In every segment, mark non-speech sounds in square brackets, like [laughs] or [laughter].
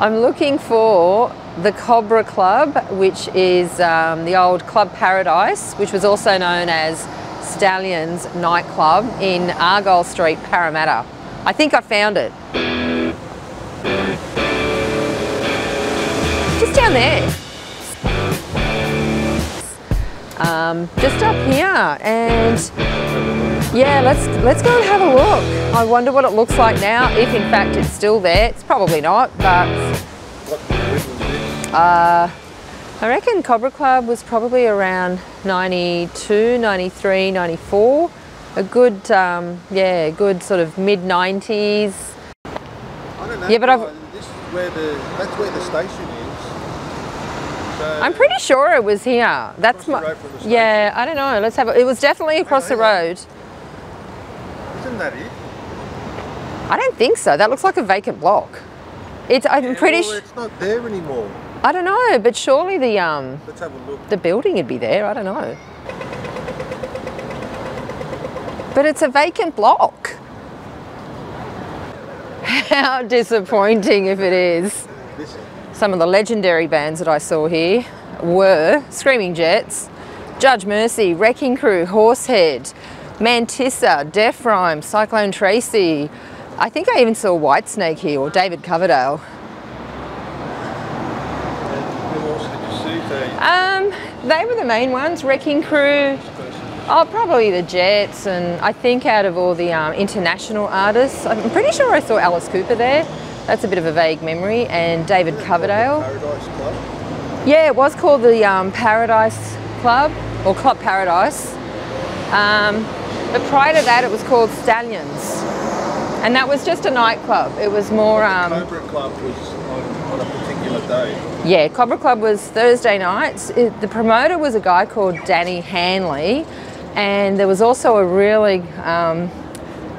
I'm looking for the Cobra Club, which is um, the old Club Paradise, which was also known as Stallions nightclub in Argyle Street, Parramatta. I think I found it. Just down there. Um, just up here and yeah, let's let's go and have a look. I wonder what it looks like now, if in fact it's still there. It's probably not, but uh, I reckon Cobra Club was probably around 92, 93, 94. A good, um, yeah, good sort of mid 90s. I don't know. Yeah, but I've- This is where the that's where the station is. So I'm pretty sure it was here. That's my. road from the yeah, I don't know. Let's have. A, it was definitely across the road. Isn't that it? I don't think so. That looks like a vacant block. It's. I'm Yeah, pretty. well, it's not there anymore. I don't know, but surely the um Let's have a look. the building would be there. I don't know. But it's a vacant block. [laughs] How disappointing if it is. Some of the legendary bands that I saw here were Screaming Jets, Judge Mercy, Wrecking Crew, Horsehead, Mantissa, Defryme, Cyclone Tracy. I think I even saw Whitesnake here or David Coverdale. Um, they were the main ones. Wrecking Crew. Oh, probably the Jets, and I think out of all the um, international artists, I'm pretty sure I saw Alice Cooper there. That's a bit of a vague memory, and David Coverdale. Yeah, it was called the um, Paradise Club or Club Paradise. Um, but prior to that, it was called Stallions, and that was just a nightclub. It was more. Um, Cobra Club was on, on a particular day. Yeah, Cobra Club was Thursday nights. It, the promoter was a guy called Danny Hanley, and there was also a really um,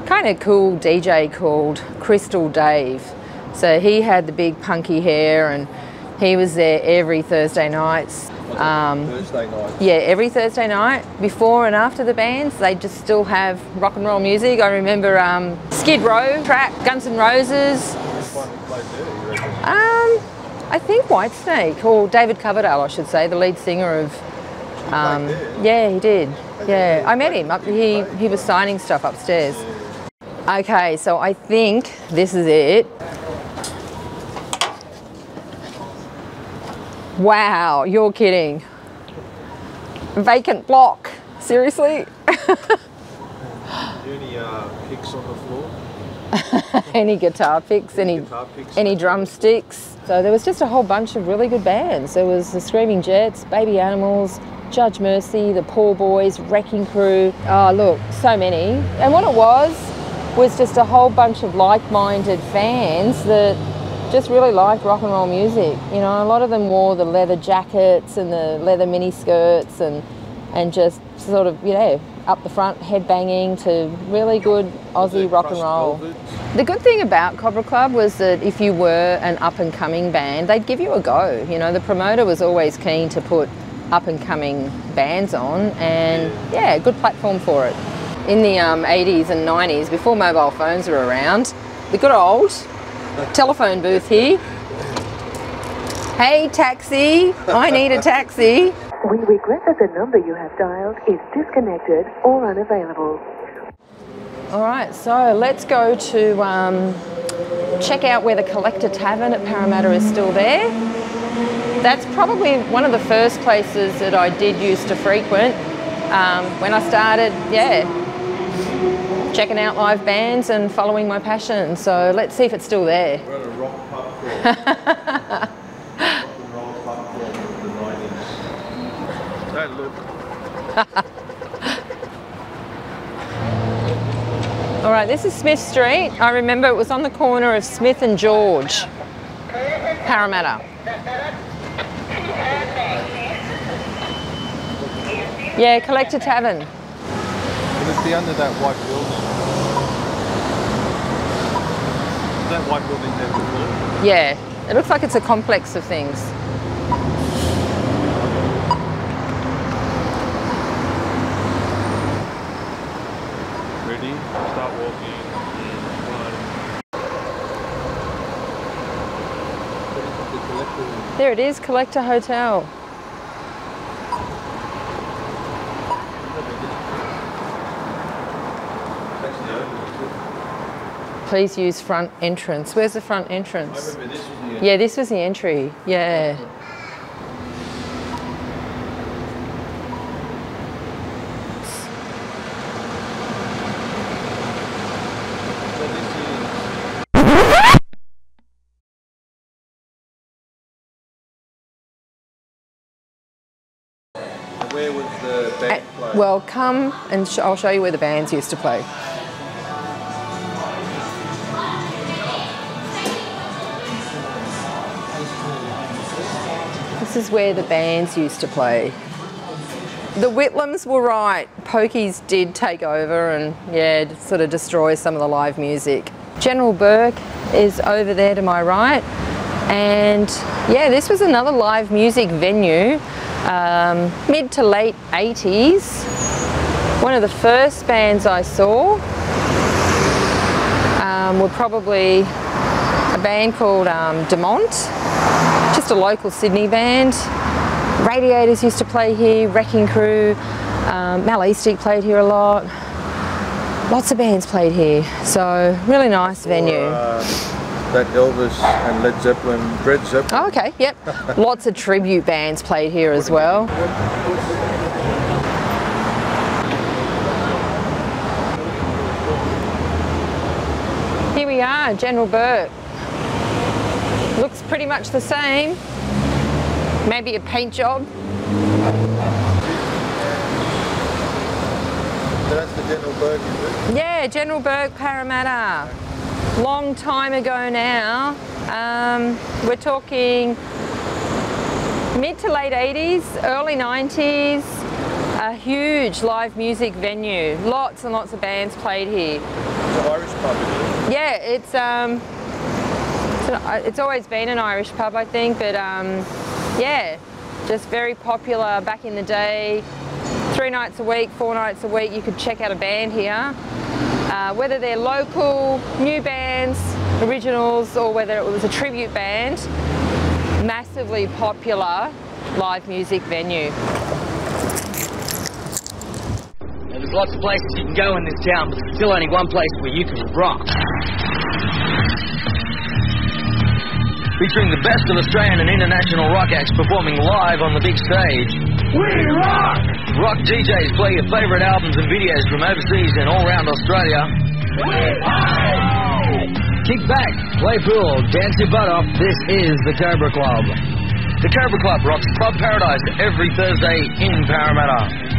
kind of cool DJ called Crystal Dave. So he had the big punky hair, and he was there every Thursday nights. Um, Thursday night. yeah, every Thursday night, before and after the bands, they just still have rock and roll music. I remember um, Skid Row track, Guns N' Roses, Which one played there? You reckon? um, I think Whitesnake, or David Coverdale, I should say, the lead singer of. Um, yeah, he did. Yeah, I met him. Up, he he was signing stuff upstairs. Okay, so I think this is it. Wow, you're kidding. Vacant block. Seriously? [laughs] Any uh, picks on the floor? [laughs] any guitar picks, any guitar picks? any drumsticks. So there was just a whole bunch of really good bands. There was the Screaming Jets, Baby Animals, Judge Mercy, the Poor Boys, Wrecking Crew. Oh look, so many. And what it was was just a whole bunch of like-minded fans that just really liked rock and roll music. You know, a lot of them wore the leather jackets and the leather mini skirts and and just sort of, you know, up the front headbanging to really good Aussie rock and roll. The good thing about Cobra Club was that if you were an up and coming band, they'd give you a go. You know, the promoter was always keen to put up and coming bands on, and yeah, good platform for it. In the um, 80s and 90s, before mobile phones were around, the good old telephone booth here. Hey, taxi, I need a taxi. We regret that the number you have dialed is disconnected or unavailable. All right, so let's go to um, check out where the Collector Tavern at Parramatta is still there. That's probably one of the first places that I did used to frequent um, when I started, yeah, checking out live bands and following my passion. So let's see if it's still there. We're at a rock pub [laughs] called rock and roll pub called the 90s. Don't look. [laughs] All right, this is Smith Street. I remember it was on the corner of Smith and George, Parramatta. Yeah, Collector Tavern. Will it be under that white building? Was that white building there before? Yeah, it looks like it's a complex of things. Ready? Start walking. One. There it is, Collector Hotel. Please use front entrance. Where's the front entrance? this the Yeah, this was the entry. Yeah. Where was the band playing? Well, come and sh- I'll show you where the bands used to play. This is where the bands used to play. The Whitlams were right. Pokies did take over and, yeah, sort of destroy some of the live music. General Bourke is over there to my right. And yeah, this was another live music venue, um, mid to late 80s. One of the first bands I saw um, were probably a band called um, Demont, just a local Sydney band. Radiators used to play here, Wrecking Crew, um, Mal Eastick played here a lot. Lots of bands played here, so really nice venue. Or, uh, that Elvis and Led Zeppelin, Red Zeppelin. Oh, okay, yep. [laughs] Lots of tribute bands played here as well. Here we are, General Bourke. Looks pretty much the same. Maybe a paint job. So that's the General Berg, is it? Yeah, General Bourke Parramatta. Long time ago now. Um, we're talking mid to late 80s, early 90s. A huge live music venue. Lots and lots of bands played here. It's an Irish pub? Yeah, it's um, it's, always been an Irish pub, I think, but um, yeah, just very popular back in the day. Three nights a week, four nights a week, you could check out a band here. Uh, whether they're local, new bands, originals, or whether it was a tribute band, massively popular live music venue. Now, there's lots of places you can go in this town, but there's still only one place where you can rock. Featuring the best of Australian and international rock acts performing live on the big stage. We rock! Rock DJs play your favourite albums and videos from overseas and all around Australia. We Kick back, play pool, dance your butt off. This is the Cobra Club. The Cobra Club rocks Club Paradise every Thursday in Parramatta.